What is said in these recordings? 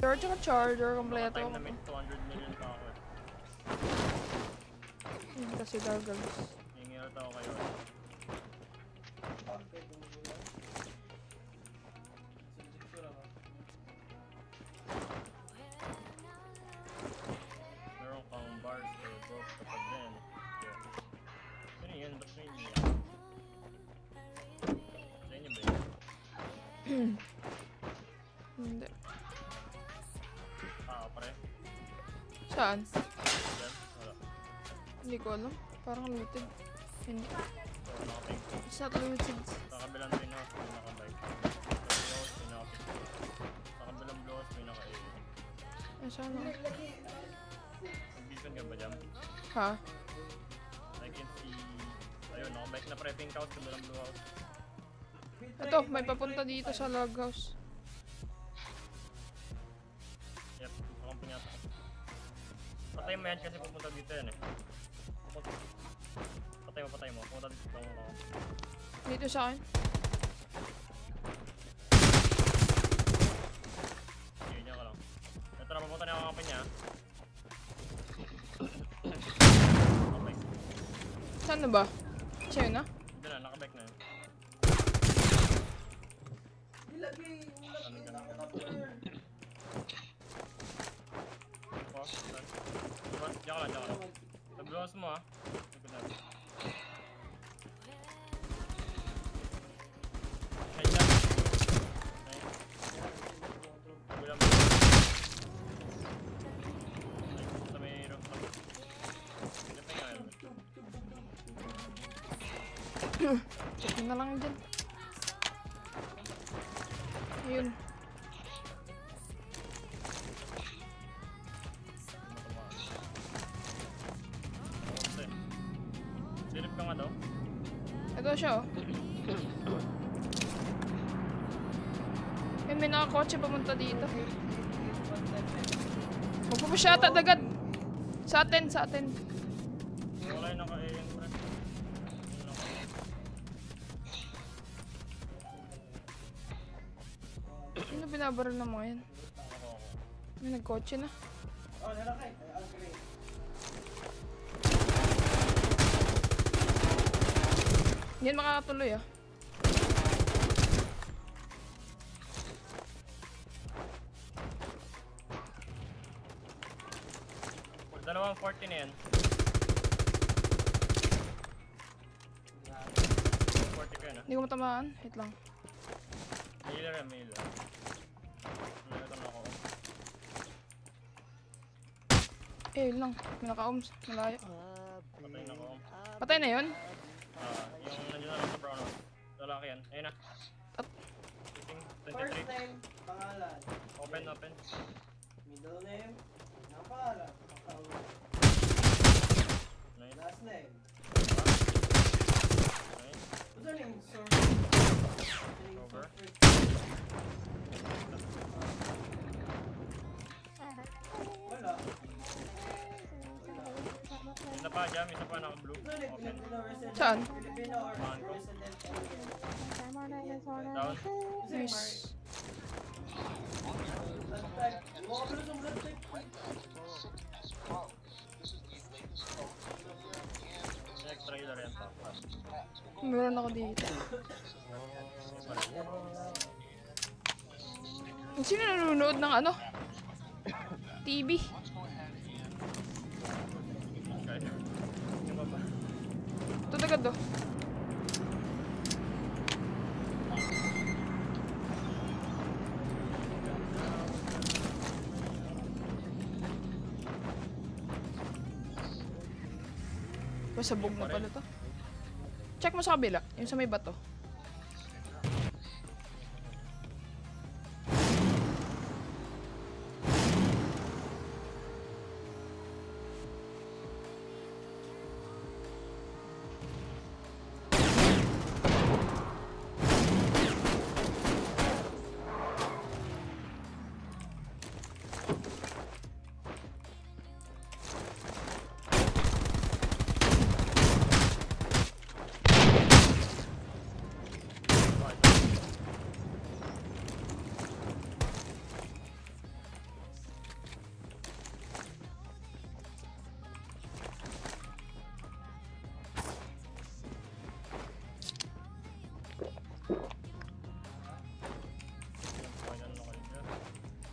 Charger ka charger, kompleto. Time na may 200 million pa ako. eh. Yun kasi gagawin. Hingi ulit ako kayo. Meron kang bars or broke kapag din. Yeah. Ano yun? Ba't may niya? Saan? Hindi ko alam. Parang looted. Hindi. It's not looted. Sa kabilang green house, may nakabike. Sa kabilang house, may naka-A. Ay, saan ako? Nag-vision ka ba dyan? Ha? I can see... Ayun, nakabike na pre, pink house, kabilang blue house. Ito, may papunta dito sa log house. Yan kasi pupunta dito yan eh. Pupunta. Patay mo, patay mo. Pupunta dito lang ako. Dito sa akin. Sige, dyan ka lang. Ito na, pupunta na ako kamping niya. Saan na ba? Sa'yo na? Check na lang dyan. Ayun. Silip ka nga daw. Ito siya oh. Yun, may nakakotse pamunta dito. Magpupush yata agad. Sa atin, sa atin. Wala yung naka-AM binabaril ng mga yan? May nagkotse na. Hindi yan makakatuloy ah. Dalawang 40 na yan. 40 ka na. Hindi ko matamaan. Wait lang. May healer yan, may healer. Eh, yun lang. May naka-ohms. Malayo. Patay na ako. Patay na yun? Ah, yung nandiyan na lang sa brown house. Lalaki yan. Ayun na. At- Shooting. First 23. name, pangalan. Open, open. Middle name, pangalan. Yan pa. Meron ako dito. Sino nanonood ng ano? TV? Oh. Pasabog na pala to. Check mo sa kabila, yung sa may bato.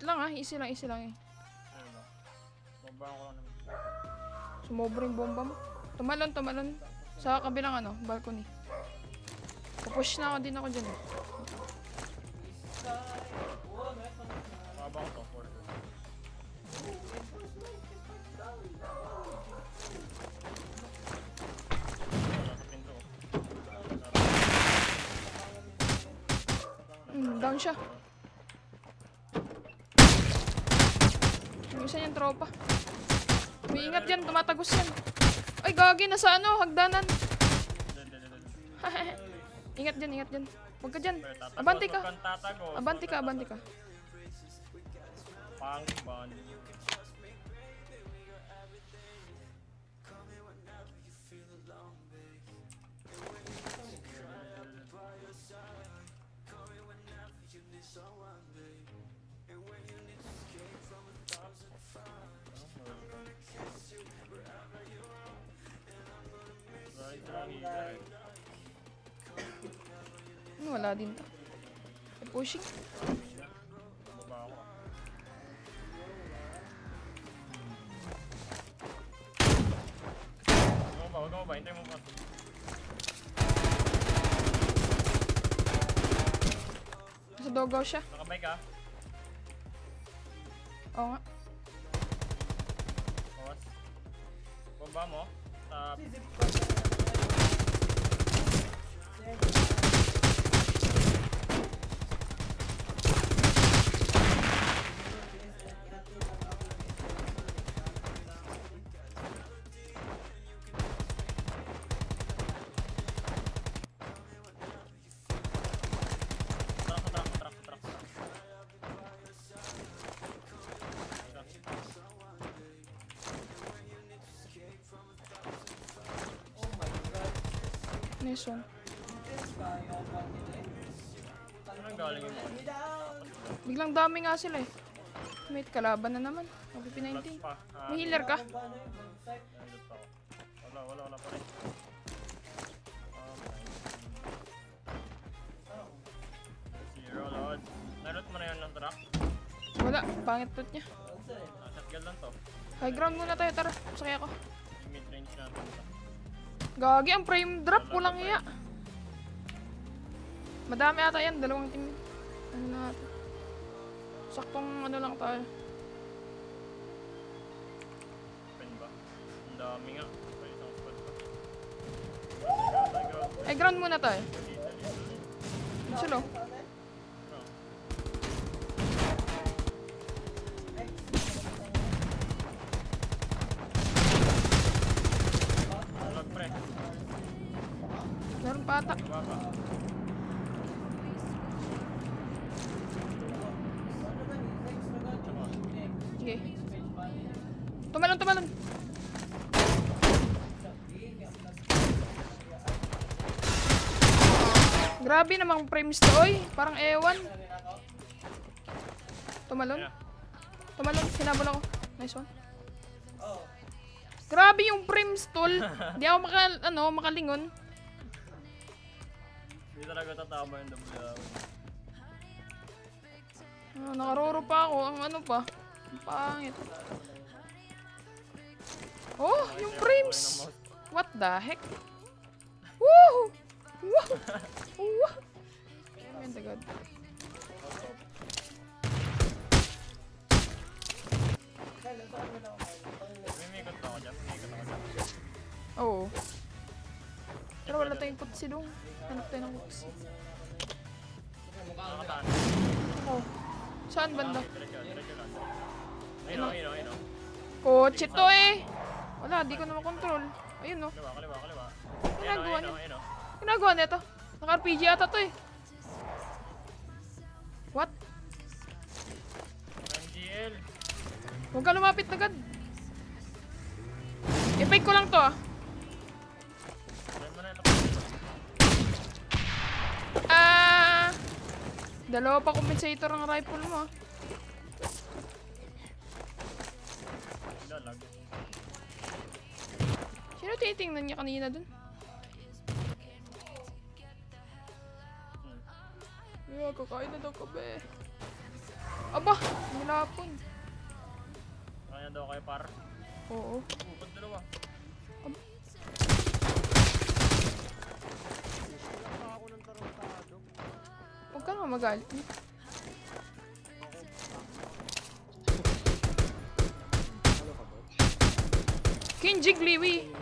Wait lang ah, easy lang, easy lang eh. Baba ko lang naman. Sumobra yung bomba mo. Tumalon, tumalon. Sa kabilang ano, balcony. Pupush na ako din ako dyan. eh. Baba ko to, for sure. Wala sa pinto. Mm, down siya. Yung isa niyang tropa. May ingat yan, tumatagos yan. Ay, gagi, nasa ano, hagdanan. Ingat dyan, ingat dyan. Huwag ka dyan. Abante ka. Abante ka, abante ka. Pang wala din to. Pushing. Huwag mo ba? Hintay mo pa. Nasa dogaw siya. Nakabay ka? Oo nga. Pause. Baba mo. Sa... Truck, Saan galing yung mga? Biglang dami nga sila eh. May kalaban na naman. Plus OP-19. pa. Ah, May healer ka? Wala, wala, wala pa rin. 19. Zero, Lord. Narot mo na yun ng truck. Wala, pangit tot niya. Ah, shotgun lang to. High ground muna tayo, tara. Sakay ako. Mid-range to. Gagi, ang frame drop, kulang iya. Madami ata yan, dalawang team. Ano na natin. Saktong ano lang tayo. Open ba? Ang dami nga. Sa isang spot pa. High ground muna tayo. Silo. Oh. Lag pre. Meron pa Grabe namang frames to, oy. Parang ewan. Tumalon. Tumalon, sinabol ako. Nice one. Grabe yung frames, tol. Di ako maka, ano, makalingon. Hindi talaga tatama yung down. Ah, nakaroro pa ako. Ang ano pa. Pangit. Oh, yung frames. What the heck? Woo! Dyan. Mimikot ako dyan. Oo. Pero wala tayong kutsi dong. Hanap tayo ng kutsi. Oh. Saan banda? Ayun o, ayun o, o. Kotse to eh. Wala, di ko na makontrol. Ayun oh. Kaliwa, kaliwa, kaliwa. Ayun o, Ginagawa ayun o, niya. Ginagawa nito. Naka-RPG ata to eh. What? NGL. Huwag ka lumapit agad. I-fake ko lang to ah. Ah! Dalawa pa compensator ang rifle mo ah. Sino titingnan niya kanina dun? Yeah, kakain na daw kabe. Aba, nilapon. Kaya daw kayo par. Oo. Bukod dalawa. Huwag ka nga magalit. Kinjig Liwi.